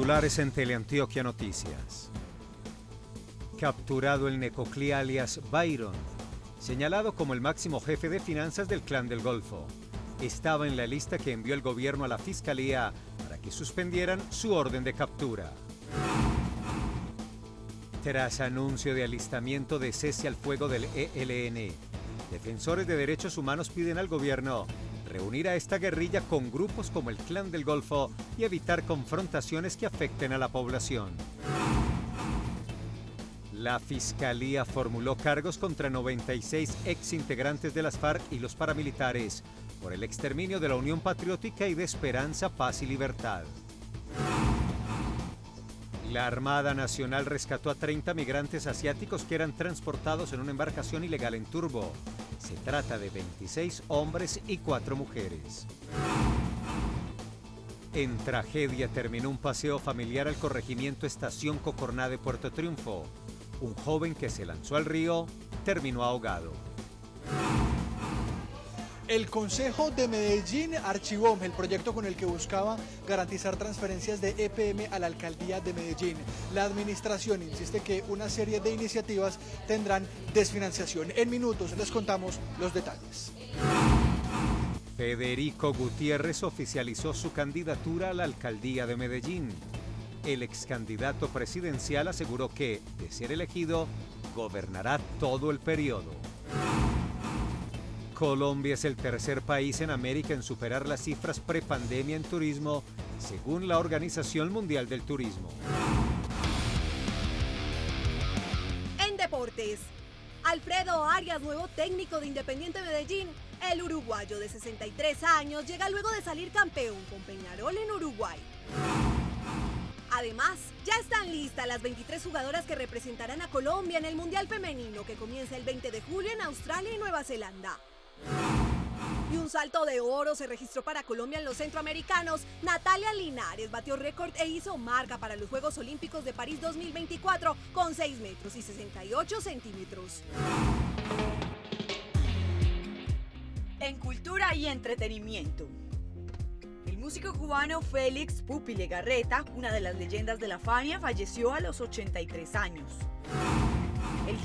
Titulares en Teleantioquia Noticias. Capturado el Necoclí alias Byron, señalado como el máximo jefe de finanzas del Clan del Golfo. Estaba en la lista que envió el gobierno a la fiscalía para que suspendieran su orden de captura. Tras anuncio de alistamiento de cese al fuego del ELN, defensores de derechos humanos piden al gobierno reunir a esta guerrilla con grupos como el Clan del Golfo y evitar confrontaciones que afecten a la población. La Fiscalía formuló cargos contra 96 exintegrantes de las FARC y los paramilitares por el exterminio de la Unión Patriótica y de Esperanza, Paz y Libertad. La Armada Nacional rescató a 30 migrantes asiáticos que eran transportados en una embarcación ilegal en Turbo. Se trata de 26 hombres y 4 mujeres. En tragedia terminó un paseo familiar al corregimiento Estación Cocorná de Puerto Triunfo. Un joven que se lanzó al río terminó ahogado. El Consejo de Medellín archivó el proyecto con el que buscaba garantizar transferencias de EPM a la alcaldía de Medellín. La administración insiste que una serie de iniciativas tendrán desfinanciación. En minutos les contamos los detalles. Federico Gutiérrez oficializó su candidatura a la alcaldía de Medellín. El ex candidato presidencial aseguró que, de ser elegido, gobernará todo el periodo. Colombia es el tercer país en América en superar las cifras prepandemia en turismo, según la Organización Mundial del Turismo. En deportes, Alfredo Arias, nuevo técnico de Independiente Medellín, el uruguayo de 63 años llega luego de salir campeón con Peñarol en Uruguay. Además, ya están listas las 23 jugadoras que representarán a Colombia en el Mundial Femenino que comienza el 20 de julio en Australia y Nueva Zelanda. Y un salto de oro se registró para Colombia en los centroamericanos. Natalia Linares batió récord e hizo marca para los Juegos Olímpicos de París 2024 con 6 metros y 68 centímetros. En cultura y entretenimiento. El músico cubano Félix Pupi Legarreta, una de las leyendas de la Fania, falleció a los 83 años. El